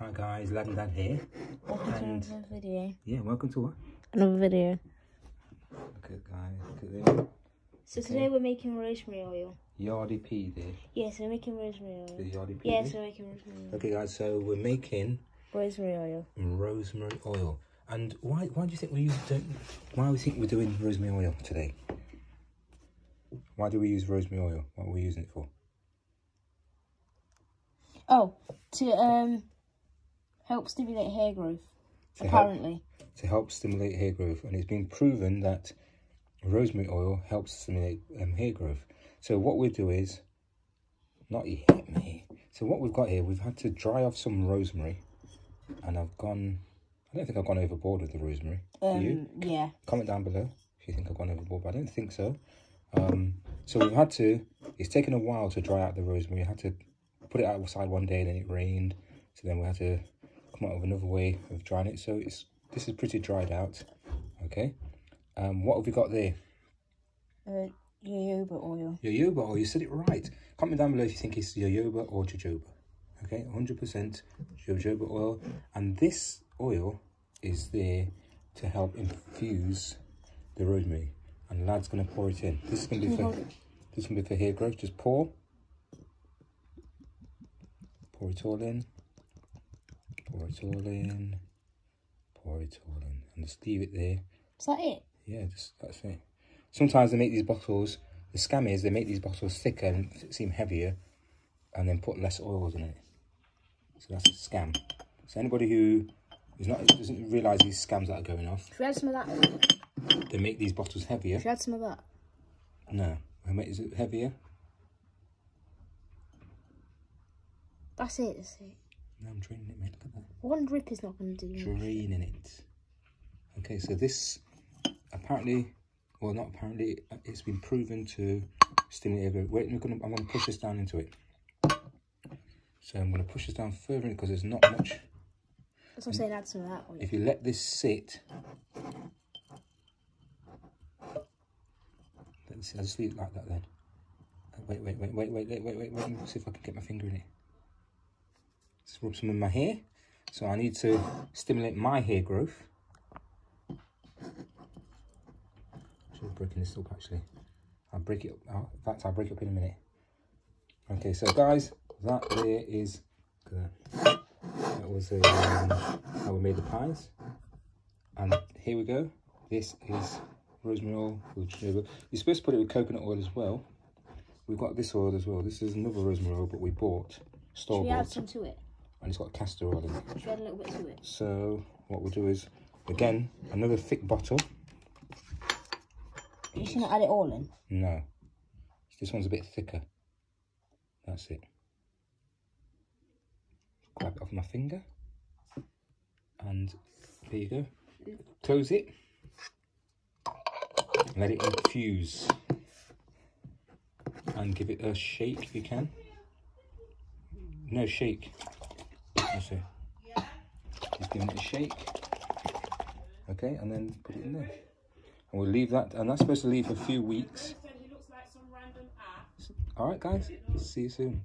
Hi guys, Lad and Dad here. Welcome And- to another video. Yeah, welcome to what? Another video. Look at guys, look at this. So today we're making rosemary oil. Yardy P there. Yes, we're making rosemary oil. The. Yardy P. Yes, there. we're making rosemary oil. Okay guys, so we're making Rosemary oil. rosemary oil. And why why do you think we use don't why do we think we're doing rosemary oil today? Why do we use rosemary oil? What are we using it for? Oh, to um help stimulate hair growth. To help- apparently. to help stimulate hair growth, and it's been proven that rosemary oil helps stimulate um, hair growth. So what we do is, not yet, me. So what we've got here, we've had to dry off some rosemary, and I've gone. I don't think I've gone overboard with the rosemary. Do you? Um, yeah. Comment down below if you think I've gone overboard, but I don't think so. Um, so we've had to. It's taken a while to dry out the rosemary. We had to put it outside one day, and then it rained. So then we had to come up with another way of drying it. So it's this is pretty dried out. Okay. Um, what have we got there? Uh, jojoba oil. Jojoba oil. You said it right. Comment down below if you think it's jojoba or jojoba. Okay, 100% jojoba oil. And this oil is there to help infuse the rosemary. And lad's going to pour it in. This is going to be for this is going to be for hair growth. Just pour. Pour it all in. Pour it all in. Pour it all in. And just leave it there. Is that it? Yeah, just that's it. Sometimes they make these bottles. The scam is they make these bottles thicker and seem heavier, and then put less oils in it. So that's a scam. So anybody who is not doesn't realise these scams that are going off, Should we add some of that? they make these bottles heavier. Should we add some of that? No, is it heavier? That's it, that's it. No, I'm draining it, mate. Look at that. One drip is not going to do. Draining it. Okay, so this apparently, well, not apparently, it's been proven to stimulate. every- Wait, I'm going to push this down into it. So I'm going to push this down further in because there's not much. That's what I'm saying, add some of that. If you let this sit, let's see, I'll just leave it like that then. Wait, wait, wait, wait, wait, wait, wait, wait, wait. Let me see if I can get my finger in it. Just rub some in my hair. So I need to stimulate my hair growth. Should this up actually. I'll break it up. In fact, I'll break it up in a minute. Okay, so guys, that there is. That was um, how we made the pies. And here we go. This is rosemary oil. You're supposed to put it with coconut oil as well. We've got this oil as well. This is another rosemary oil, but we bought store Should we add some to it? And it's got castor oil in it. Should add a little bit to it? So what we'll do is, again, another thick bottle. You shouldn't add it all in. No, this one's a bit thicker. That's it. Grab it off my finger, and there you go. Close it. Let it infuse, and give it a shake if you can. No shake. That's it. Just give it a shake. Okay, and then put it in there. And we'll leave that, and that's supposed to leave for a few weeks. All right, guys. See you soon.